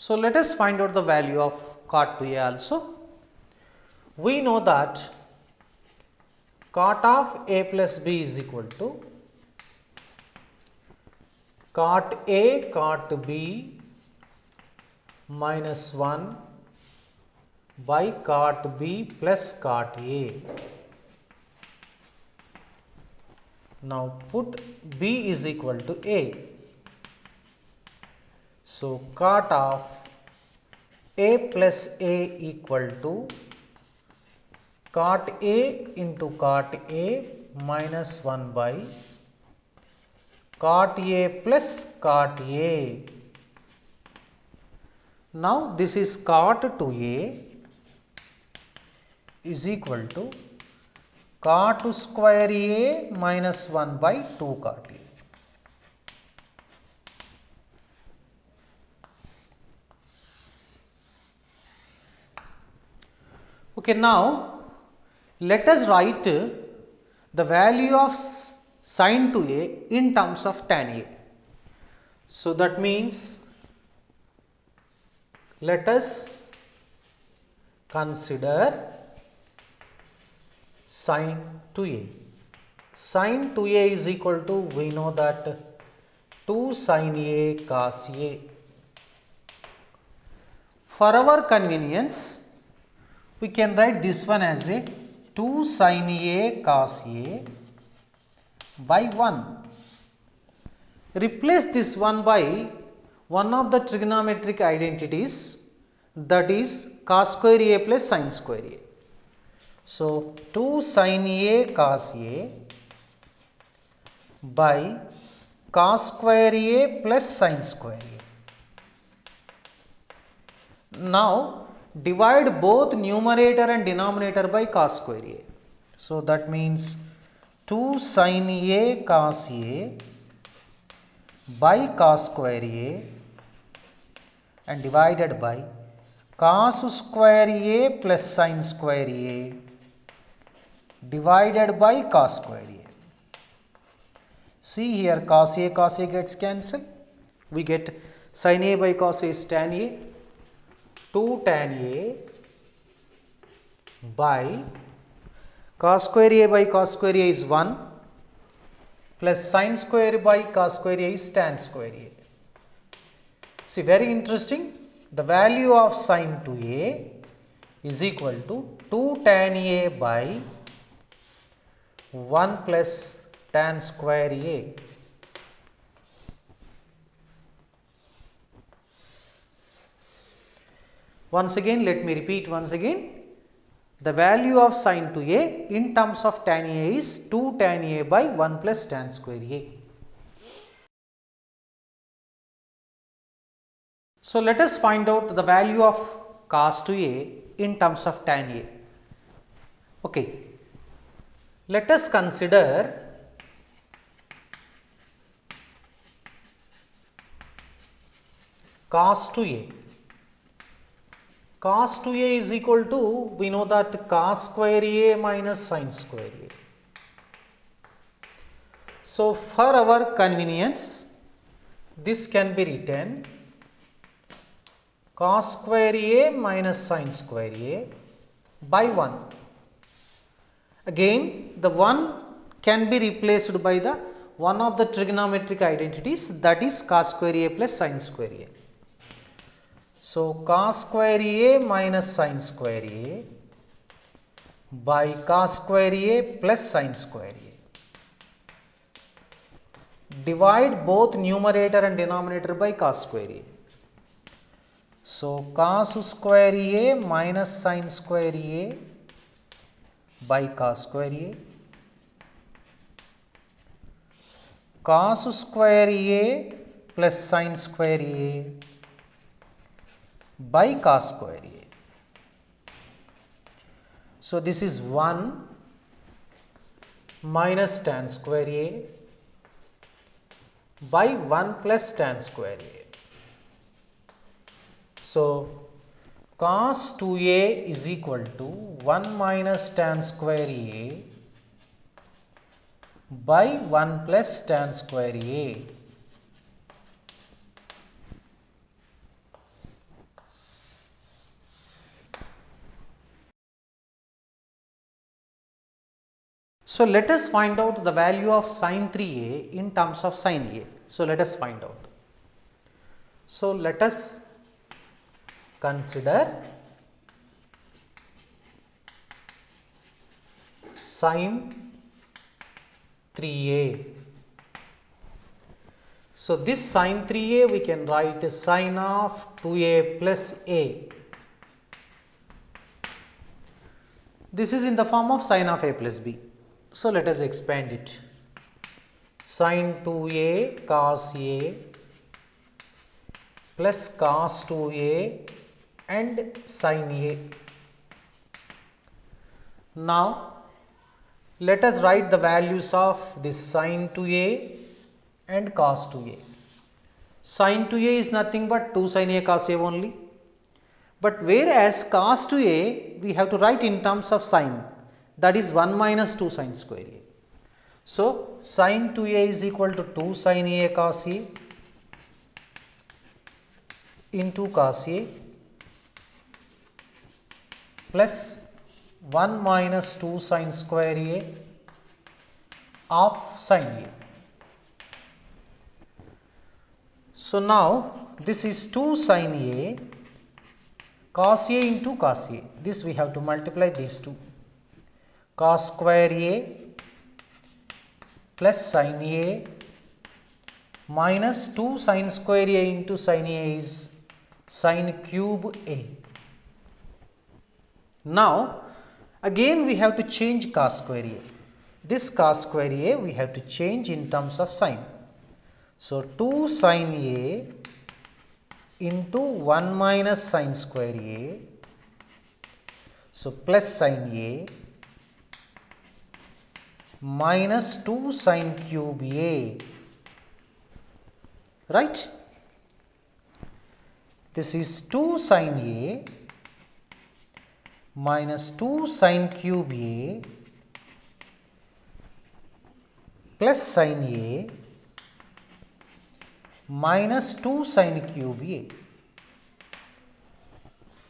So, let us find out the value of cot 2a also. We know that cot of a plus b is equal to cot a cot b minus 1 by cot b plus cot a. Now, put b is equal to a. So, cot of a plus a equal to cot a into cot a minus 1 by cot a plus cot a. Now, this is cot to a is equal to cot square a minus 1 by 2 cot a. Okay, now let us write the value of sin 2a in terms of tan a. So, that means let us consider sin 2a. Sin 2a is equal to we know that 2 sin a cos a. For our convenience, we can write this one as a 2 sin a cos a by 1. Replace this one by one of the trigonometric identities that is cos square a plus sin square a. So, 2 sin a cos a by cos square a plus sin square a. Now, divide both numerator and denominator by cos square a. So, that means 2 sin a cos a by cos square a and divided by cos square a plus sin square a divided by cos square a. See here cos a cos a gets cancelled. We get sin a by cos a is tan a 2 tan a by cos square a by cos square a is 1 plus sin square by cos square a is tan square a. See very interesting the value of sin 2a is equal to 2 tan a by 1 plus tan square a. Once again let me repeat once again the value of sin 2a in terms of tan a is 2 tan a by 1 plus tan square a. So, let us find out the value of cos 2a in terms of tan a. Okay. Let us consider cos 2a. Cos 2a is equal to we know that cos square a minus sin square a. So, for our convenience this can be written cos square a minus sin square a by 1. Again the 1 can be replaced by the one of the trigonometric identities that is cos square a plus sin square a. So, cos square a minus sin square a by cos square a plus sin square a. Divide both numerator and denominator by cos square a. So, cos square a minus sin square a by cos square a. Cos square a plus sin square a by cos square a. So, this is 1 minus tan square a by 1 plus tan square a. So, cos 2a is equal to 1 minus tan square a by 1 plus tan square a. So, let us find out the value of sine 3a in terms of sine a. So, let us find out. So, let us consider sine 3a. So, this sine 3a we can write as sine of 2a plus a. This is in the form of sine of a plus b. So, let us expand it sine 2a cos a plus cos 2a and sine a. Now, let us write the values of this sine 2a and cos 2a. Sine 2a is nothing but 2 sine a cos a only. But whereas cos 2a we have to write in terms of sine that is 1 minus 2 sine square a. So, sine 2a is equal to 2 sine a cos a into cos a plus 1 minus 2 sine square a of sine a. So, now this is 2 sine a cos a into cos a this we have to multiply these two cos square a plus sin a minus 2 sin square a into sin a is sin cube a. Now, again we have to change cos square a. This cos square a we have to change in terms of sin. So, 2 sin a into 1 minus sin square a. So, plus sin a minus 2 sine cube a. Right? This is 2 sine a minus 2 sine cube a plus sine a minus 2 sine cube a.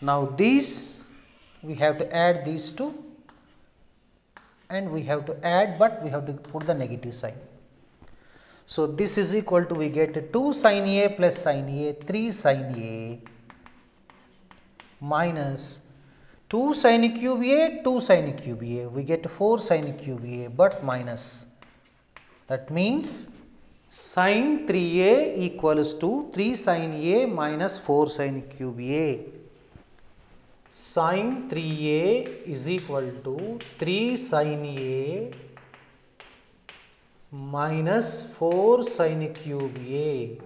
Now these we have to add these two and we have to add but we have to put the negative sign. So, this is equal to we get 2 sin A plus sin A 3 sin A minus 2 sin cube A 2 sin cube A. We get 4 sin cube A but minus. That means sin 3A equals to 3 sin A minus 4 sin cube A Sin 3a is equal to 3 sin a minus 4 sin cube a.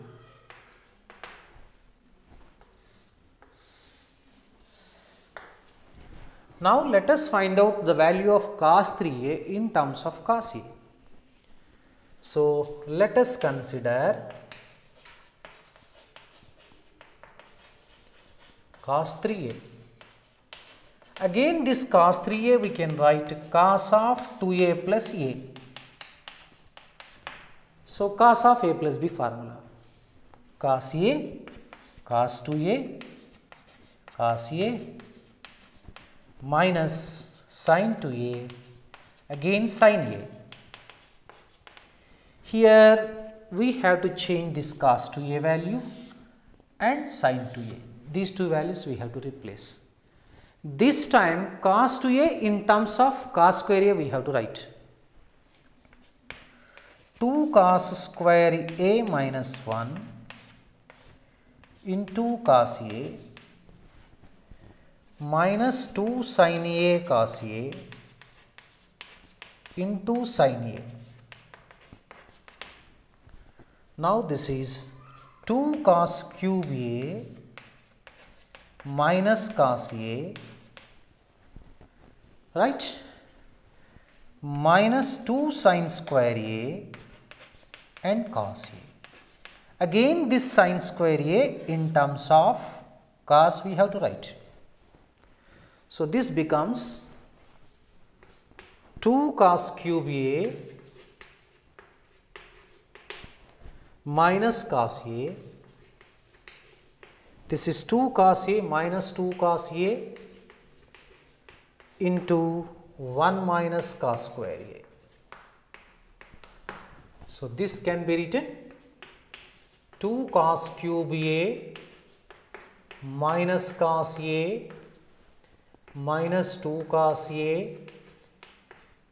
Now, let us find out the value of cos 3a in terms of cos a. So, let us consider cos 3a. Again this cos 3a we can write cos of 2a plus a. So, cos of a plus b formula cos a cos 2a cos a minus sin 2a again sin a. Here we have to change this cos 2a value and sin 2a. These two values we have to replace. This time cos 2a in terms of cos square a we have to write 2 cos square a minus 1 into cos a minus 2 sin a cos a into sin a. Now this is 2 cos cube a minus cos a right minus 2 sine square a and cos a. Again this sine square a in terms of cos we have to write. So, this becomes 2 cos cube a minus cos a. This is 2 cos a minus 2 cos a into 1 minus cos square a. So, this can be written 2 cos cube A minus cos A minus 2 cos A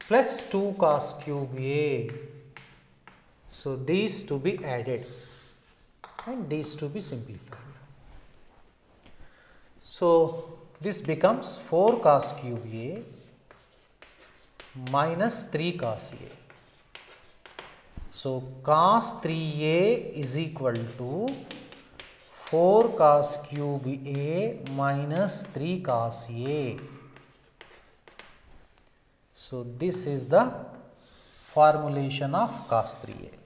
plus 2 cos cube A. So, these to be added and these to be simplified. So, this becomes 4 cos cube A minus 3 cos A. So, cos 3A is equal to 4 cos cube A minus 3 cos A. So, this is the formulation of cos 3A.